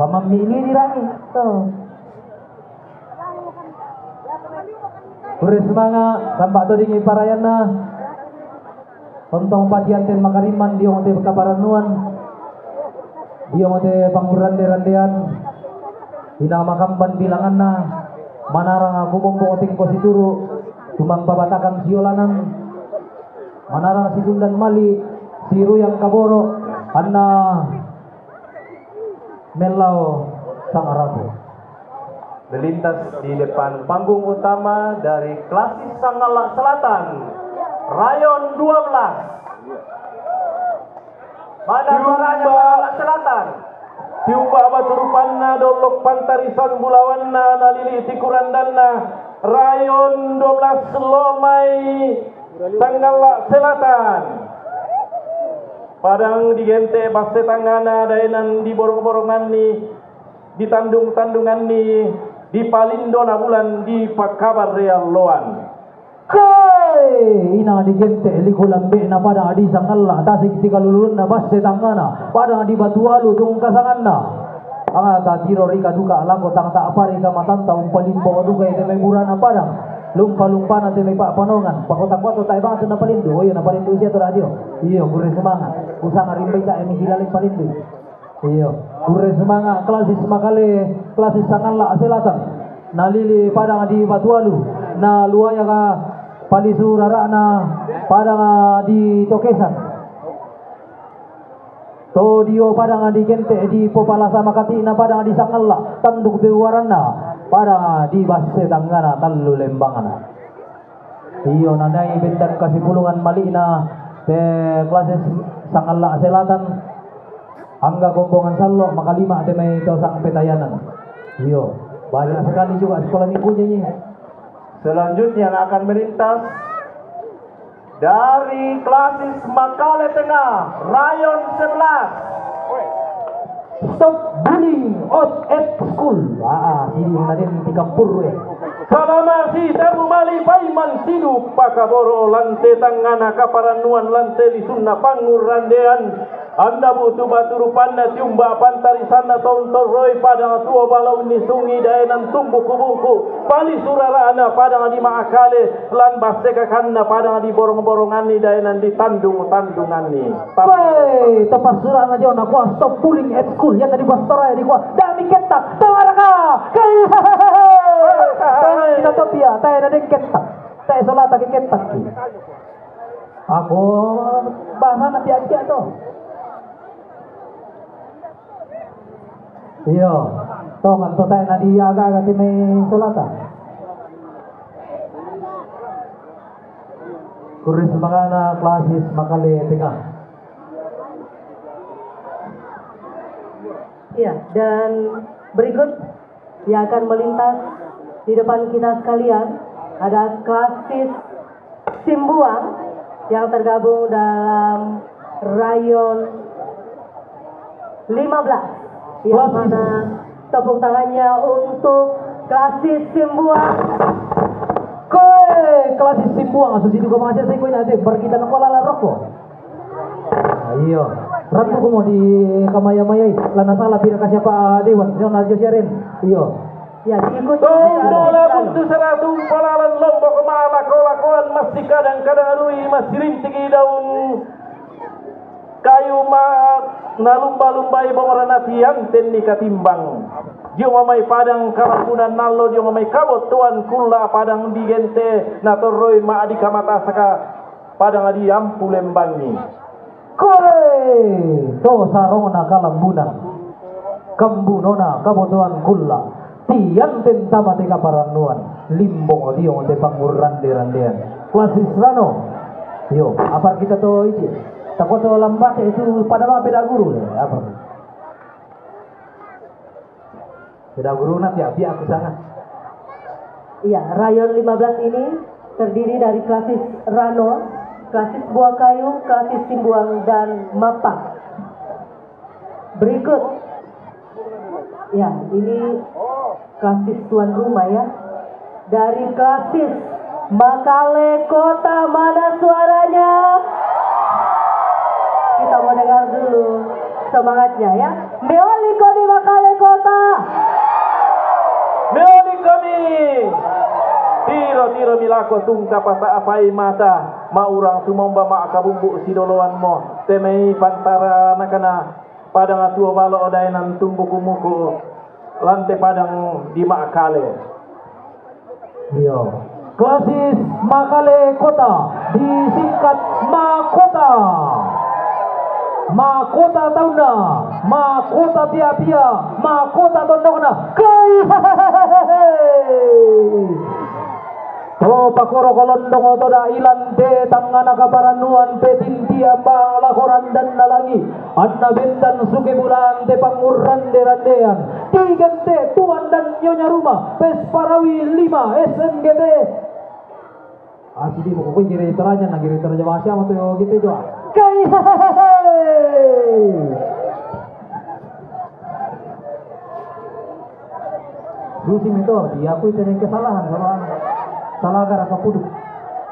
Pamami ini dirangi. Tuh. Sampai tu dingi parayana. Ontong patian ten makariman dia ngote kaparanuan. Dia ngote pangurande randean. Ina makamban bilangan na. Manarang aku bombo oting ko situru. Tumang babatakan siolanan. Manarang si Dundan Mali. Siru yang kaboro. Anna Melau sang melintas di depan panggung utama dari Klasis Sangalak Selatan, Rayon 12. Mana suaranya Sangalak Selatan? Tiumba baturupanna dolok pantarisan bulawanna nalili tikurandanna Rayon 12 Lomai Sangalak Selatan. Padang digente basse tangana daenan di borong-borongan ni di tandung-tandungan ni di palindo na bulan di pakabar real loan. Kai ina di gente li kulambe na pada adi sangalla tasik tikalulun na baste tangana pada di batualu tung kasanganna anga ta tiro rika duka lako tang ta apari ka matanta umpalimbo duka ite may burana padang lumpa lumpa na te may pa panongan pakota kwato tayo ba na palindo oyo na palindo siya to radio iyo gure semangat. Usang arimbay ta emi hilaling palindo iyo gure semangat. Klasis makale klasis sangalla selatan. Nalili padang di batualu. Na luaya ka palisu rarana padang di tokesan. To dio padang di gente di popalasa makati na padang di sangalla tanduk bewarana padang di basse tanggana tallu lembangana. Iyo nanay bendan kasipulungan mali na te klases sangalla selatan. Angga gombongan sallo makalima te may tosang petayanan. Iyo banyak sekali juga sekolah ini. Selanjutnya yang akan melintas dari klasis Makale Tengah, Rayon 11. stop bullying out at school. Ah natin di kampur eh mali paiman sinu pakaboro lante tangana kaparanuan lante pangur randean anda butuh batu rupanna tiumba pantari sana tontor roy padang tua balau ni sungi daenan tumbuh kubuku pali surara ana padang di maakale lan baseka kanna padang di borong-borongan ni daenan di tandung-tandungan ni Woi, tepat surah aja nak kuah stop bullying at school. Ya tadi bos torai di kuah. Dami ketak, tawar ka. Kai. Kita tu pia, tay ada ketak. Tay salah tak ketak. Aku bahasa nanti aja tu. Iya, to kan to tay nadi aga-aga ti may sulata. Kuris makana klasis makali tengah. Ya, dan berikut yang akan melintas di depan kita sekalian ada klasis Simbuang yang tergabung dalam rayon 15 yang mana tepuk tangannya untuk klasis Simbuang Koe klasis simbuang situ kau masih saya kau nanti berkita kuala la rokok. Ayo, ratu ko mo di kamaya mayay. Lana salah pira kasih pa dewan. Aja siarin. Iyo. Ya diikuti Tungdola buntu seratum palalan lombok kemala kolakuan masih kadang-kadang arui masih rintigi daun kayu ma nalumba-lumbai bongorana tianten ni katimbang. Dia mamai padang kalapunan nalo dia mamai kabot tuan kula padang digente natoroi ma adi kamata saka padang adi ampu lembangi. Koe to sarona kalambunan. Kambunona kabotuan kulla. Tiyan ten tama te kaparanuan. Limbong dio te pangurran randean. Klasis rano. Yo, apa kita to itu? Takut to lambat itu pada apa beda guru le? Apa? Beda guru nak ya aku sana. Iya, rayon 15 ini terdiri dari klasis Rano, klasis Buah Kayu, klasis Simbuang, dan Mapak. Berikut, ya ini klasis tuan rumah ya. Dari klasis Makale Kota, mana suaranya? Kita mau dengar dulu. semangatnya ya. Meoli kami Makale Kota. Meoni kami. Tiro tiro milako tungka pasa apai mata. Maurang sumomba ma kabumbu sidoloan mo. Temei pantara nakana padang atua balo odainan tumbu kumuku. Lante padang di makale. Iya. Klasis Makale Kota disingkat Makota. Makota tauna, Makota pia-pia, Makota tondokna. Kai. To pakoro kolondong oto da ilan te tangana kaparanuan pe tintia bang lakoran dan nalangi. Anna bendan suke bulan te pangurran de randean. Tigan te tuan dan nyonya rumah pes parawi lima SNGT Asli ko kiri teraja na kiri teraja masya mo to gitu jo kai Lusim itu diakui dengan kesalahan kalau salah gara kapuduk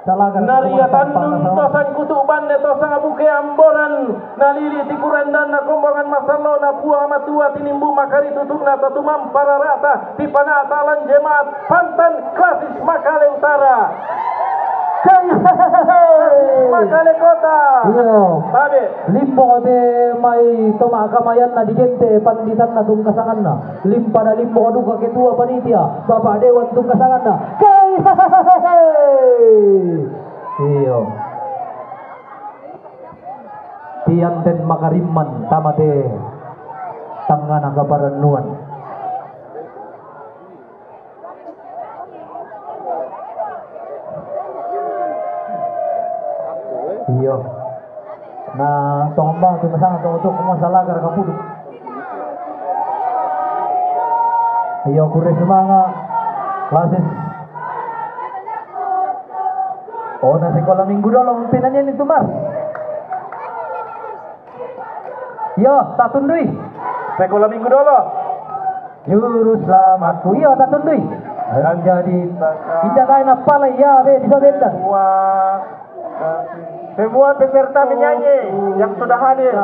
salah gara Nariatan tosan kutuban ne tosang abuke amboran nalili tikuran dan na kombangan masalo na buah matua tinimbu makari tutuk na tatumam para rata di panatalan jemaat pantan klasis Makale Utara Makale Kota Iya. Tabe Limbo de may toma kamayan na digente panditan na tung kasangan na. Limpa na limbo ka duka ketua panitia. Bapak Dewan tung kasangan na. Iyo. Tiyan den makariman tama de tangan ang kabaranuan. Iyo. Na tombang tu masang tu untuk masalah gara kapudu. Iyo kure semangat. Oh, na sekolah minggu dulu pinanyan itu mas. Yo, tak tundui. Sekolah minggu dulu Juru selamatku, yo tak tundui. Yang jadi tidak kaya napala ya be di benda. semua semua peserta menyanyi yang sudah hadir